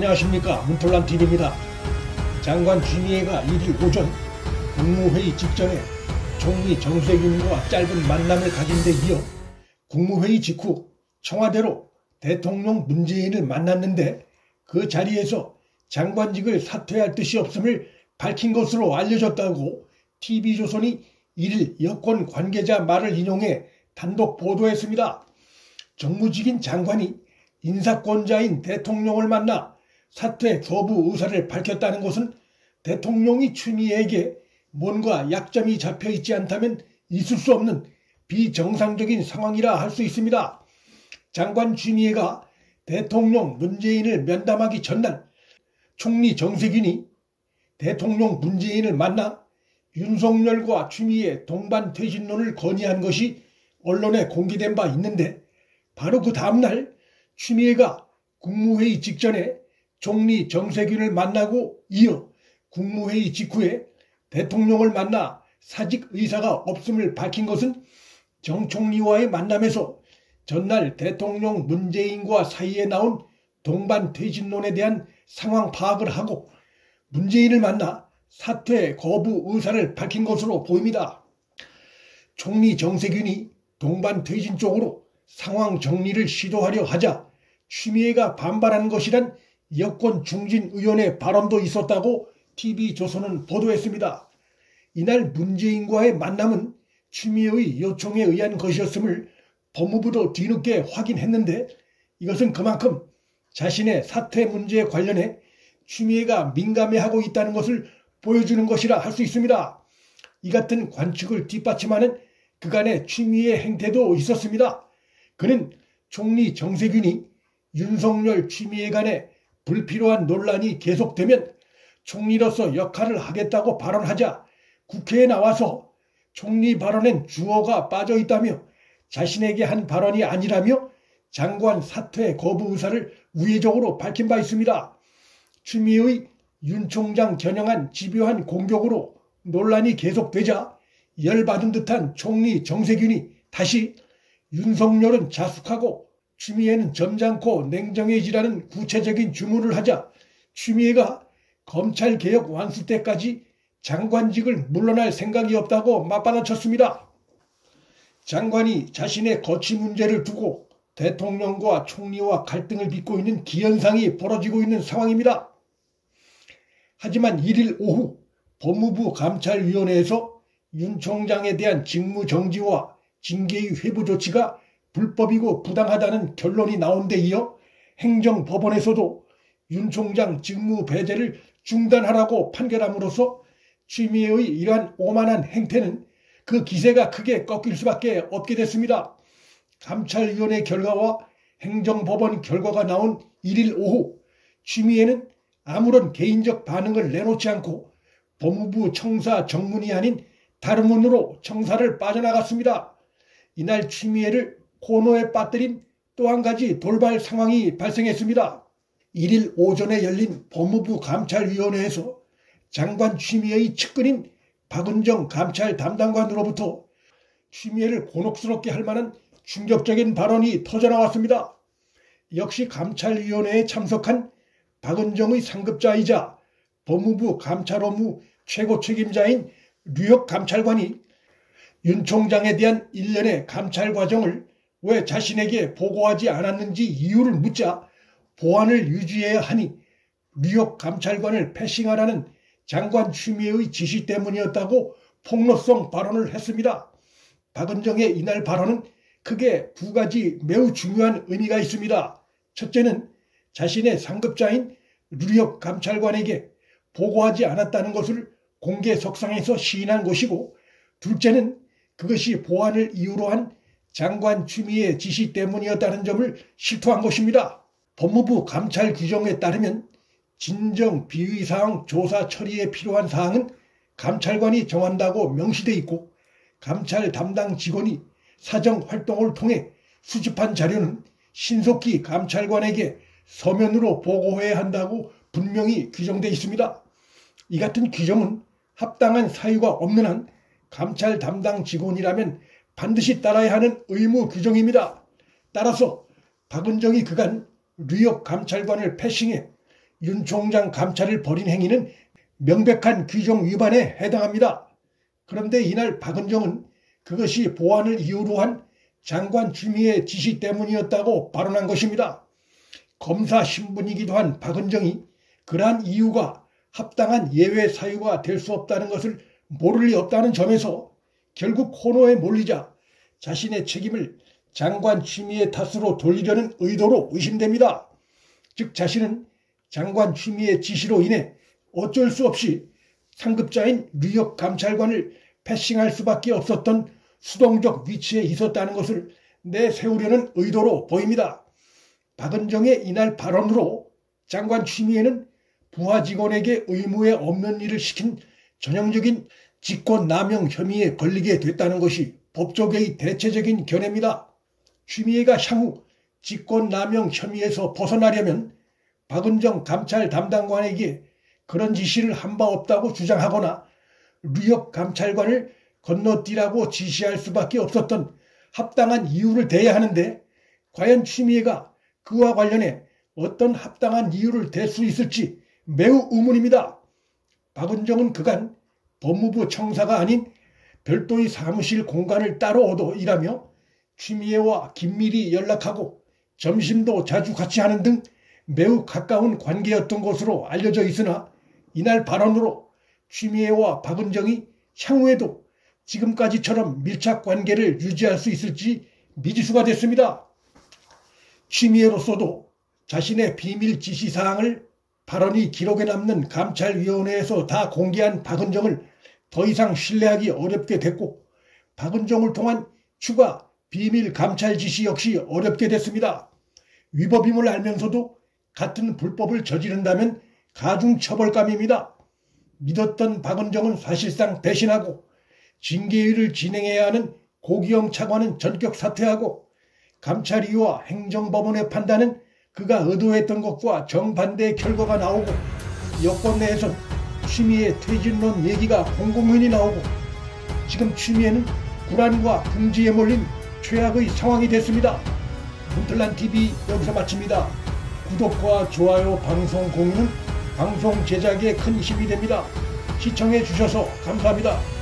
안녕하십니까 문톨란TV입니다. 장관 주미애가 1일 오전 국무회의 직전에 총리 정세균과 짧은 만남을 가진 데 이어 국무회의 직후 청와대로 대통령 문재인을 만났는데 그 자리에서 장관직을 사퇴할 뜻이 없음을 밝힌 것으로 알려졌다고 TV조선이 1일 여권 관계자 말을 인용해 단독 보도했습니다. 정무직인 장관이 인사권자인 대통령을 만나 사퇴 거부 의사를 밝혔다는 것은 대통령이 추미애에게 뭔가 약점이 잡혀 있지 않다면 있을 수 없는 비정상적인 상황이라 할 수 있습니다. 장관 추미애가 대통령 문재인을 면담하기 전날 총리 정세균이 대통령 문재인을 만나 윤석열과 추미애 동반 퇴진론을 건의한 것이 언론에 공개된 바 있는데 바로 그 다음날 추미애가 국무회의 직전에 총리 정세균을 만나고 이어 국무회의 직후에 대통령을 만나 사직 의사가 없음을 밝힌 것은 정 총리와의 만남에서 전날 대통령 문재인과 사이에 나온 동반 퇴진론에 대한 상황 파악을 하고 문재인을 만나 사퇴 거부 의사를 밝힌 것으로 보입니다. 총리 정세균이 동반 퇴진 쪽으로 상황 정리를 시도하려 하자 추미애가 반발한 것이란 여권 중진 의원의 발언도 있었다고 TV조선은 보도했습니다. 이날 문재인과의 만남은 추미애의 요청에 의한 것이었음을 법무부도 뒤늦게 확인했는데 이것은 그만큼 자신의 사퇴 문제에 관련해 추미애가 민감해하고 있다는 것을 보여주는 것이라 할 수 있습니다. 이 같은 관측을 뒷받침하는 그간의 추미애 행태도 있었습니다. 그는 총리 정세균이 윤석열 취미에 관해 불필요한 논란이 계속되면 총리로서 역할을 하겠다고 발언하자 국회에 나와서 총리 발언엔 주어가 빠져 있다며 자신에게 한 발언이 아니라며 장관 사퇴 거부 의사를 우회적으로 밝힌 바 있습니다. 추미의 윤 총장 겨냥한 집요한 공격으로 논란이 계속되자 열받은 듯한 총리 정세균이 다시 윤석열은 자숙하고 추미애는 점잖고 냉정해지라는 구체적인 주문을 하자 추미애가 검찰개혁 완수 때까지 장관직을 물러날 생각이 없다고 맞받아쳤습니다. 장관이 자신의 거취 문제를 두고 대통령과 총리와 갈등을 빚고 있는 기현상이 벌어지고 있는 상황입니다. 하지만 1일 오후 법무부 감찰위원회에서 윤 총장에 대한 직무정지와 징계의 회부 조치가 불법이고 부당하다는 결론이 나온 데 이어 행정법원에서도 윤 총장 직무 배제를 중단하라고 판결함으로써 취미의 이러한 오만한 행태는 그 기세가 크게 꺾일 수밖에 없게 됐습니다. 감찰위원회 결과와 행정법원 결과가 나온 1일 오후 취미에는 아무런 개인적 반응을 내놓지 않고 법무부 청사 정문이 아닌 다른 문으로 청사를 빠져나갔습니다. 이날 취미애를 코너에 빠뜨린 또 한 가지 돌발 상황이 발생했습니다. 1일 오전에 열린 법무부 감찰위원회에서 장관 취미의 측근인 박은정 감찰 담당관으로부터 취미를 곤혹스럽게 할 만한 충격적인 발언이 터져나왔습니다. 역시 감찰위원회에 참석한 박은정의 상급자이자 법무부 감찰 업무 최고 책임자인 류혁 감찰관이 윤 총장에 대한 일련의 감찰 과정을 왜 자신에게 보고하지 않았는지 이유를 묻자 보안을 유지해야 하니 뉴욕 감찰관을 패싱하라는 장관 추미애의 지시 때문이었다고 폭로성 발언을 했습니다. 박은정의 이날 발언은 크게 두 가지 매우 중요한 의미가 있습니다. 첫째는 자신의 상급자인 뉴욕 감찰관에게 보고하지 않았다는 것을 공개 석상에서 시인한 것이고 둘째는 그것이 보안을 이유로 한 장관 추미애 지시 때문이었다는 점을 실토한 것입니다. 법무부 감찰 규정에 따르면 진정 비의사항 조사 처리에 필요한 사항은 감찰관이 정한다고 명시돼 있고 감찰 담당 직원이 사정 활동을 통해 수집한 자료는 신속히 감찰관에게 서면으로 보고해야 한다고 분명히 규정돼 있습니다. 이 같은 규정은 합당한 사유가 없는 한 감찰 담당 직원이라면 반드시 따라야 하는 의무 규정입니다. 따라서 박은정이 그간 뉴욕 감찰관을 패싱해 윤 총장 감찰을 벌인 행위는 명백한 규정 위반에 해당합니다. 그런데 이날 박은정은 그것이 보안을 이유로 한 장관 주미의 지시 때문이었다고 발언한 것입니다. 검사 신분이기도 한 박은정이 그러한 이유가 합당한 예외 사유가 될 수 없다는 것을 모를 리 없다는 점에서 결국 코너에 몰리자 자신의 책임을 장관 취미의 탓으로 돌리려는 의도로 의심됩니다. 즉 자신은 장관 취미의 지시로 인해 어쩔 수 없이 상급자인 뉴욕 감찰관을 패싱할 수밖에 없었던 수동적 위치에 있었다는 것을 내세우려는 의도로 보입니다. 박은정의 이날 발언으로 장관 취미에는 부하 직원에게 의무에 없는 일을 시킨 전형적인 직권 남용 혐의에 걸리게 됐다는 것이 법조계의 대체적인 견해입니다. 취미애가 향후 직권남용 혐의에서 벗어나려면 박은정 감찰 담당관에게 그런 지시를 한 바 없다고 주장하거나 뉴욕 감찰관을 건너뛰라고 지시할 수밖에 없었던 합당한 이유를 대야 하는데 과연 취미애가 그와 관련해 어떤 합당한 이유를 댈 수 있을지 매우 의문입니다. 박은정은 그간 법무부 청사가 아닌 별도의 사무실 공간을 따로 얻어 일하며 취미애와 긴밀히 연락하고 점심도 자주 같이 하는 등 매우 가까운 관계였던 것으로 알려져 있으나 이날 발언으로 취미애와 박은정이 향후에도 지금까지처럼 밀착 관계를 유지할 수 있을지 미지수가 됐습니다. 취미애로서도 자신의 비밀 지시사항을 발언이 기록에 남는 감찰위원회에서 다 공개한 박은정을 더 이상 신뢰하기 어렵게 됐고 박은정을 통한 추가 비밀 감찰 지시 역시 어렵게 됐습니다. 위법임을 알면서도 같은 불법을 저지른다면 가중처벌감입니다. 믿었던 박은정은 사실상 배신하고 징계위를 진행해야 하는 고기영 차관은 전격 사퇴하고 감찰위와 행정법원의 판단은 그가 의도했던 것과 정반대의 결과가 나오고 여권 내에선 취미의 퇴진론 얘기가 공공연히 나오고 지금 취미에는 불안과 궁지에 몰린 최악의 상황이 됐습니다. 문틀란TV 여기서 마칩니다. 구독과 좋아요 방송 공유는 방송 제작에 큰 힘이 됩니다. 시청해 주셔서 감사합니다.